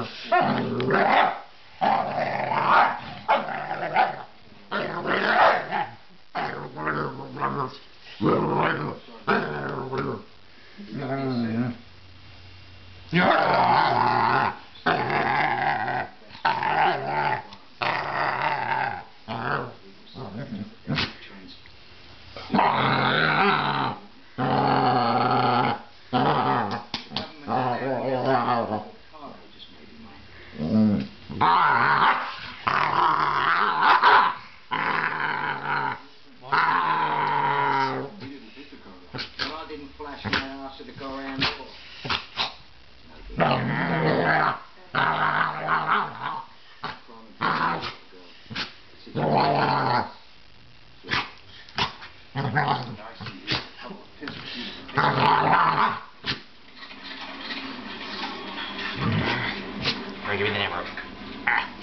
I didn't flash my give me the hammer. Ah.